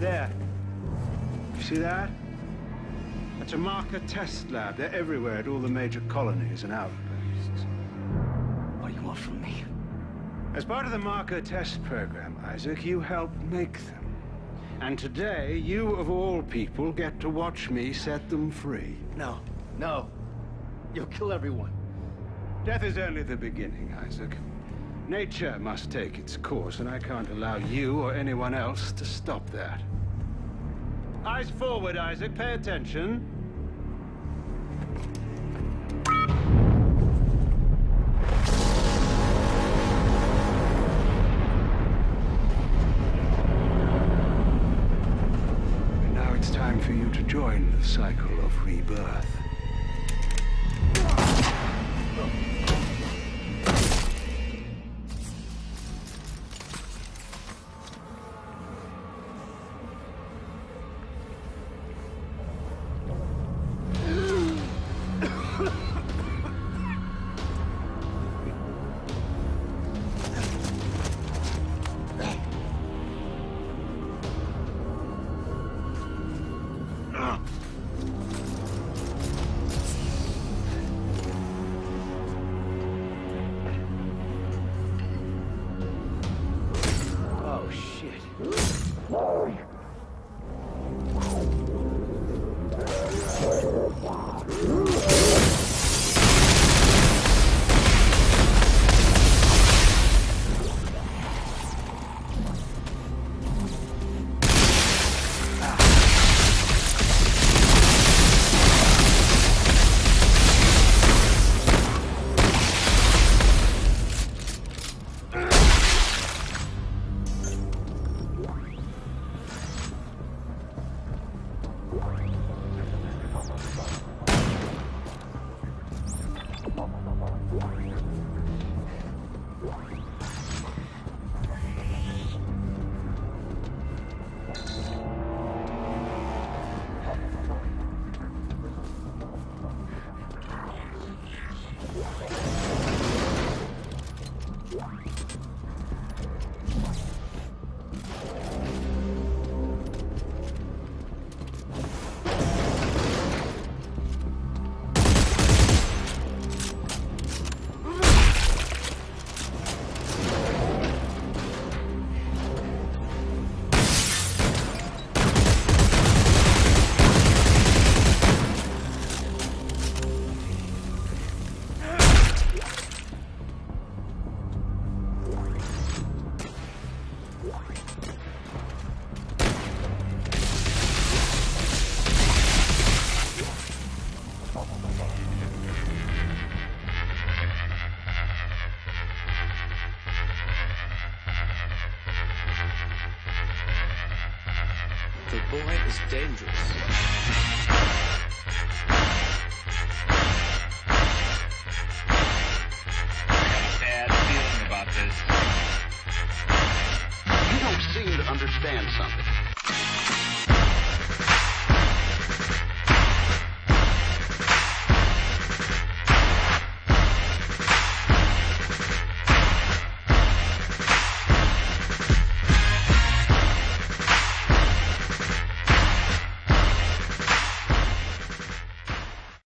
There. You see that? That's a marker test lab. They're everywhere at all the major colonies and outposts. What do you want from me? As part of the marker test program, Isaac, you helped make them. And today, you of all people get to watch me set them free. No, no. You'll kill everyone. Death is only the beginning, Isaac. Nature must take its course, and I can't allow you or anyone else to stop that. Eyes forward, Isaac. Pay attention. And now it's time for you to join the cycle of rebirth. Shit. Alpha. The boy is dangerous. bad feeling about this. You don't seem to understand something.